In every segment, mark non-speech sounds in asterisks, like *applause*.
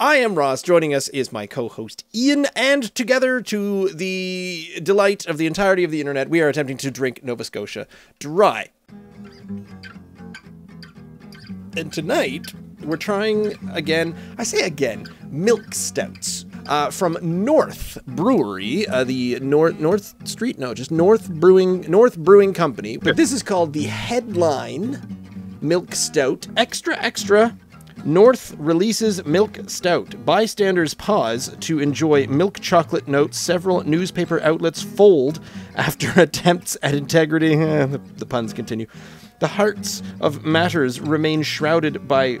I am Ross. Joining us is my co host Ian, and together, to the delight of the entirety of the internet, we are attempting to drink Nova Scotia dry. And tonight, we're trying again, I say again, milk stouts. Uh, from North Brewery, uh, the North North Street, no, just North Brewing North Brewing Company. But this is called the Headline Milk Stout Extra Extra North releases Milk Stout. Bystanders pause to enjoy milk chocolate notes. Several newspaper outlets fold after *laughs* attempts at integrity. *laughs* The, the puns continue. The hearts of matters remain shrouded by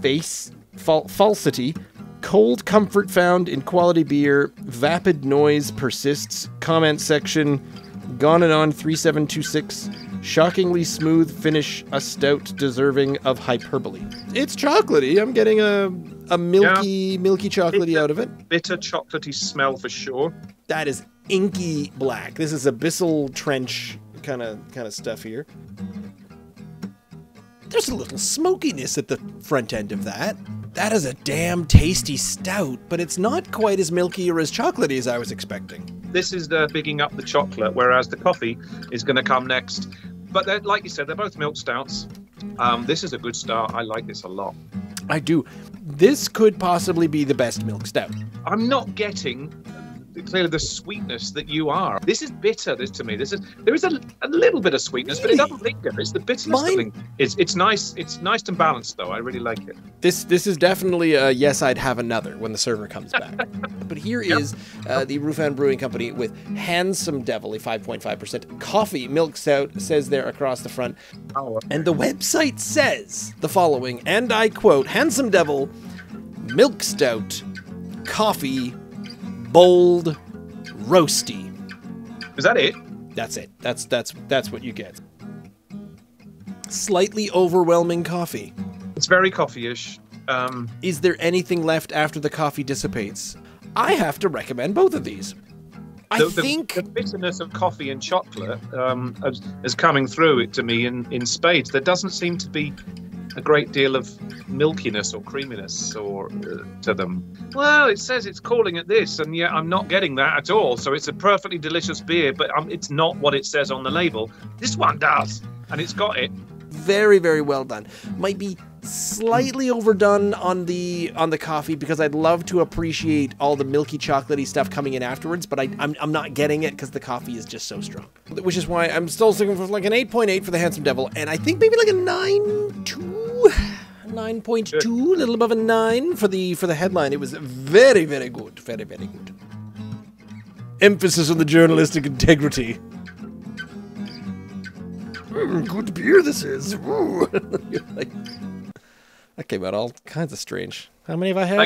face fal- falsity. Cold comfort found in quality beer. Vapid noise persists. Comment section. Gone and on 3726. Shockingly smooth finish, a stout deserving of hyperbole. It's chocolatey. I'm getting a a milky, milky chocolatey out of it. Bitter chocolatey smell for sure. That is inky black. This is abyssal trench kind of kind of stuff here. There's a little smokiness at the front end of that. That is a damn tasty stout, but it's not quite as milky or as chocolatey as I was expecting. This is the bigging up the chocolate, whereas the coffee is going to come next. But like you said, they're both milk stouts. Um, this is a good start. I like this a lot. I do. This could possibly be the best milk stout. I'm not getting clearly the sweetness that you are. This is bitter. This to me, this is there is a, a little bit of sweetness, Really? but it doesn't linger. It's the bitterness Mine- that lingers. It's it's nice. It's nice and balanced though. I really like it. This this is definitely a yes, I'd have another when the server comes back. *laughs* but here is uh, the Roof Hound Brewing Company with Handsome Devil, a 5.5% coffee milk stout, says there across the front. Oh, And the website says the following, and I quote Handsome Devil, milk stout, coffee, bold, roasty. is that it? That's it. That's that's that's what you get. Slightly overwhelming coffee. It's very coffee-ish. Um, Is there anything left after the coffee dissipates? I have to recommend both of these. I the, the- think the, bitterness of coffee and chocolate um, is, is coming through it to me in, in spades. There doesn't seem to be a great deal of milkiness or creaminess or uh, to them. Well, it says it's calling it this, and yet I'm not getting that at all. So it's a perfectly delicious beer, but um, it's not what it says on the label. This one does, and it's got it. very very well done. Might be slightly overdone on the on the coffee because I'd love to appreciate all the milky chocolatey stuff coming in afterwards, but I, I'm I'm not getting it because the coffee is just so strong. Which is why I'm still sticking for like an 8.8 for the Handsome Devil, and I think maybe like a 9.2. 9.2, a little above a 9 for the for the headline. It was very, very good. Very, very good. Emphasis on the journalistic integrity. Mm, good beer this is. *laughs* That came out all kinds of strange. How many have I had?